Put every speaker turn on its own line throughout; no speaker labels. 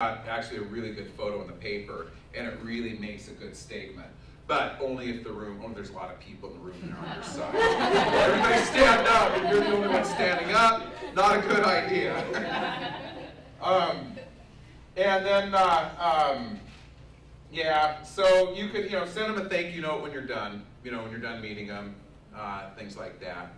got actually a really good photo in the paper, and it really makes a good statement. But only if the room, oh, there's a lot of people in the room and they're on your side. Everybody stand up, if you're the only one standing up, not a good idea. um, and then, uh, um, yeah, so you could, you know, send them a thank you note when you're done, you know, when you're done meeting them, uh, things like that.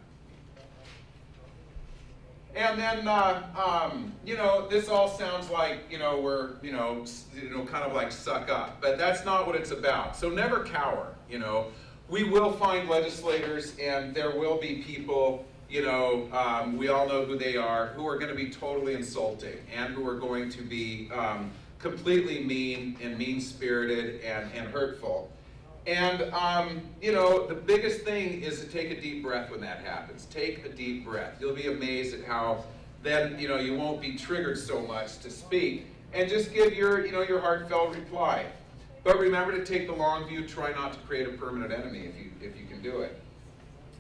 And then, uh, um, you know, this all sounds like, you know, we're, you know, you know, kind of like suck up, but that's not what it's about. So never cower, you know. We will find legislators and there will be people, you know, um, we all know who they are, who are going to be totally insulting and who are going to be um, completely mean and mean-spirited and, and hurtful. And, um, you know, the biggest thing is to take a deep breath when that happens. Take a deep breath. You'll be amazed at how then, you know, you won't be triggered so much to speak. And just give your, you know, your heartfelt reply. But remember to take the long view. Try not to create a permanent enemy if you, if you can do it.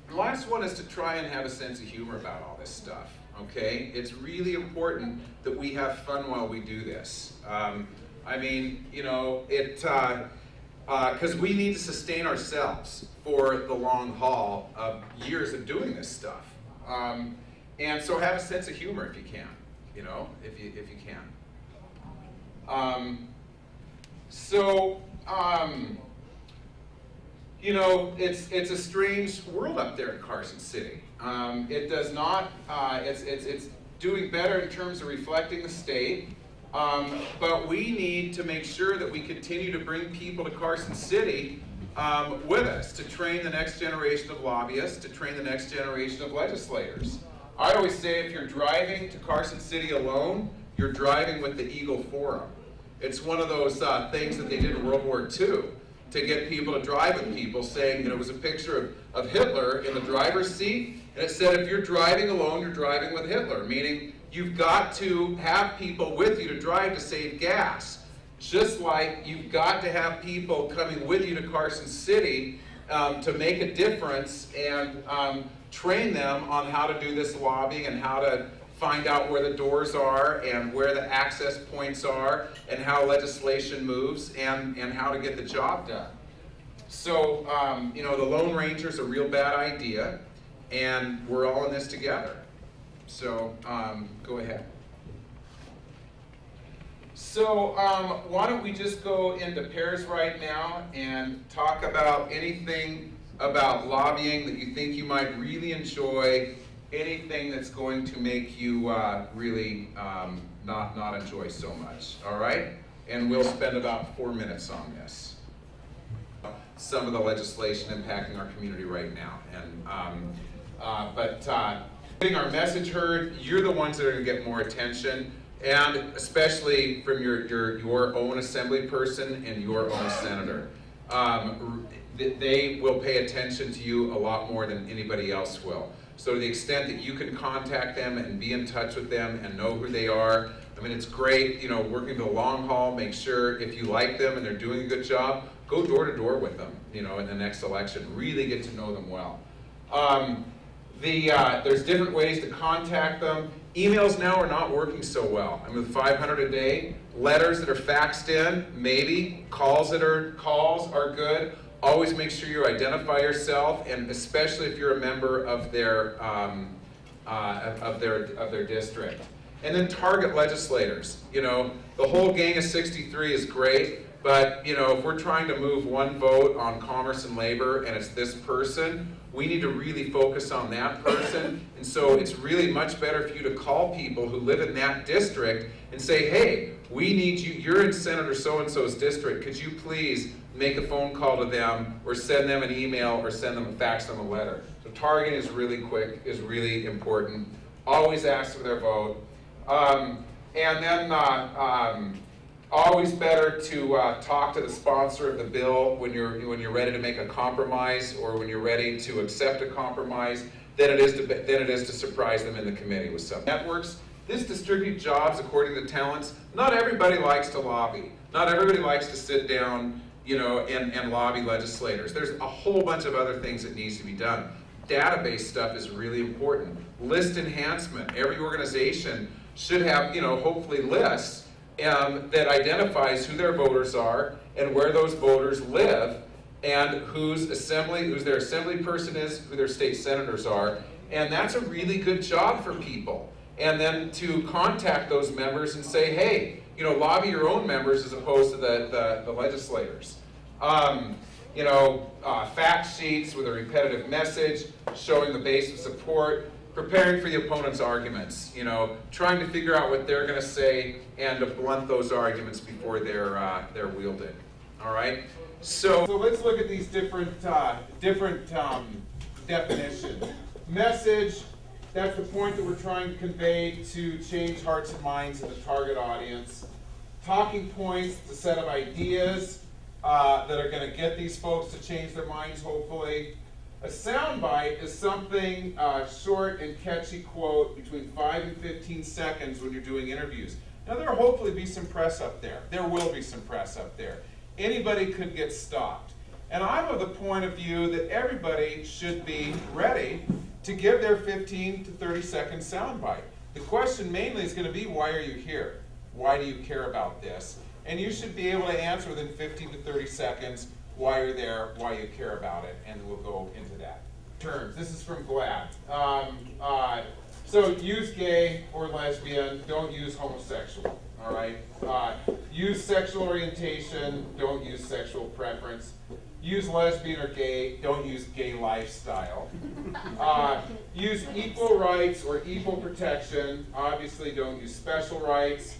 The last one is to try and have a sense of humor about all this stuff, okay? It's really important that we have fun while we do this. Um, I mean, you know, it, uh, because uh, we need to sustain ourselves for the long haul of years of doing this stuff. Um, and so have a sense of humor if you can, you know, if you, if you can. Um, so, um, you know, it's, it's a strange world up there in Carson City. Um, it does not, uh, it's, it's, it's doing better in terms of reflecting the state. Um, but we need to make sure that we continue to bring people to Carson City um, with us to train the next generation of lobbyists, to train the next generation of legislators. I always say if you're driving to Carson City alone, you're driving with the Eagle Forum. It's one of those uh, things that they did in World War II to get people to drive with people, saying that it was a picture of, of Hitler in the driver's seat, and it said if you're driving alone, you're driving with Hitler, meaning You've got to have people with you to drive to save gas. Just like you've got to have people coming with you to Carson City um, to make a difference and um, train them on how to do this lobbying and how to find out where the doors are and where the access points are and how legislation moves and, and how to get the job done. So, um, you know, the Lone Ranger is a real bad idea, and we're all in this together. So um, go ahead. So um, why don't we just go into pairs right now and talk about anything about lobbying that you think you might really enjoy, anything that's going to make you uh, really um, not, not enjoy so much, all right? And we'll spend about four minutes on this. Some of the legislation impacting our community right now. And, um, uh, but uh, getting our message heard, you're the ones that are going to get more attention, and especially from your, your, your own assembly person and your own senator. Um, they will pay attention to you a lot more than anybody else will. So to the extent that you can contact them and be in touch with them and know who they are, I mean, it's great, you know, working the long haul, make sure if you like them and they're doing a good job, go door to door with them, you know, in the next election. Really get to know them well. Um, the, uh, there's different ways to contact them. Emails now are not working so well. I mean, with 500 a day, letters that are faxed in, maybe. Calls that are calls are good. Always make sure you identify yourself, and especially if you're a member of their um, uh, of their of their district. And then target legislators. You know, the whole gang of 63 is great, but you know, if we're trying to move one vote on commerce and labor, and it's this person, we need to really focus on that person. And so it's really much better for you to call people who live in that district and say, hey, we need you, you're in Senator so-and-so's district, could you please make a phone call to them or send them an email or send them a fax them a letter. So targeting is really quick, is really important. Always ask for their vote. Um, and then uh, um, always better to uh, talk to the sponsor of the bill when you're when you're ready to make a compromise or when you're ready to accept a compromise than it is to than it is to surprise them in the committee with some networks. This distribute jobs according to talents. Not everybody likes to lobby. Not everybody likes to sit down, you know, and, and lobby legislators. There's a whole bunch of other things that needs to be done. Database stuff is really important. List enhancement. Every organization should have, you know, hopefully lists um, that identifies who their voters are and where those voters live and whose assembly, who's their assembly person is, who their state senators are. And that's a really good job for people. And then to contact those members and say, hey, you know, lobby your own members as opposed to the, the, the legislators. Um, you know, uh, fact sheets with a repetitive message, showing the base of support, preparing for the opponent's arguments, you know, trying to figure out what they're going to say and to blunt those arguments before they're, uh, they're wielded. All right? So, so let's look at these different, uh, different um, definitions. Message, that's the point that we're trying to convey to change hearts and minds of the target audience. Talking points, the set of ideas uh, that are going to get these folks to change their minds, hopefully. A soundbite is something uh, short and catchy quote between 5 and 15 seconds when you're doing interviews. Now, there will hopefully be some press up there. There will be some press up there. Anybody could get stopped. And I'm of the point of view that everybody should be ready to give their 15 to 30 second soundbite. The question mainly is going to be why are you here? Why do you care about this? And you should be able to answer within 15 to 30 seconds why you're there, why you care about it, and we'll go into that. Terms. This is from GLAAD. Um, uh, so use gay or lesbian, don't use homosexual. All right. Uh, use sexual orientation, don't use sexual preference. Use lesbian or gay, don't use gay lifestyle. Uh, use equal rights or equal protection, obviously don't use special rights.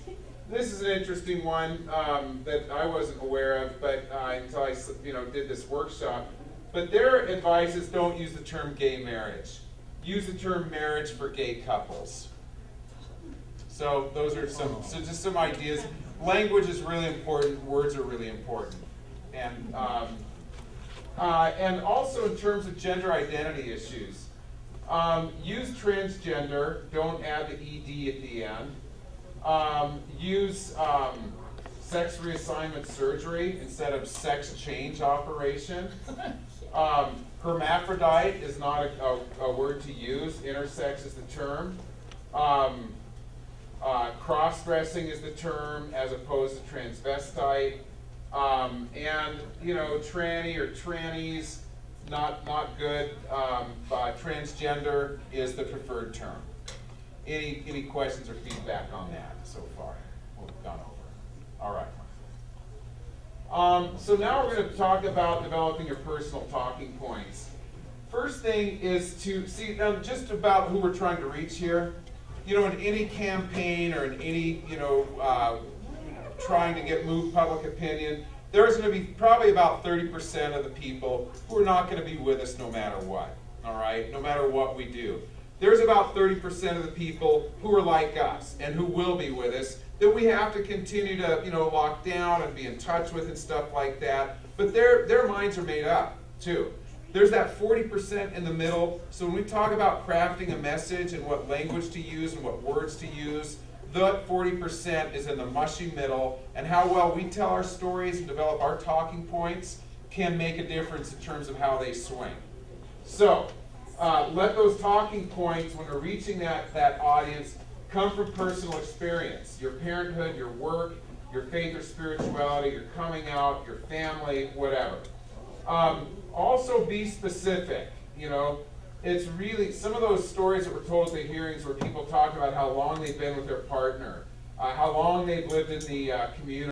This is an interesting one um, that I wasn't aware of, but uh, until I you know did this workshop. But their advice is don't use the term gay marriage. Use the term marriage for gay couples. So those are some, so just some ideas. Language is really important. Words are really important, and um, uh, and also in terms of gender identity issues. Um, use transgender. Don't add the ed at the end. Um, use um, sex reassignment surgery instead of sex change operation. Um, hermaphrodite is not a, a, a, word to use. Intersex is the term. Um, uh, cross-dressing is the term as opposed to transvestite. Um, and, you know, tranny or trannies, not, not good. Um, uh, transgender is the preferred term. Any, any questions or feedback on that so far? We've gone over. All right. Um, so now we're going to talk about developing your personal talking points. First thing is to see now just about who we're trying to reach here. You know, in any campaign or in any you know uh, trying to get move public opinion, there's going to be probably about 30% of the people who are not going to be with us no matter what. All right, no matter what we do there's about 30% of the people who are like us and who will be with us that we have to continue to, you know, lock down and be in touch with and stuff like that. But their, their minds are made up too. There's that 40% in the middle. So when we talk about crafting a message and what language to use and what words to use, that 40% is in the mushy middle. And how well we tell our stories and develop our talking points can make a difference in terms of how they swing. So, uh, let those talking points, when we're reaching that, that audience, come from personal experience. Your parenthood, your work, your faith or spirituality, your coming out, your family, whatever. Um, also be specific. You know, it's really some of those stories that were told at the hearings where people talk about how long they've been with their partner, uh, how long they've lived in the uh, community.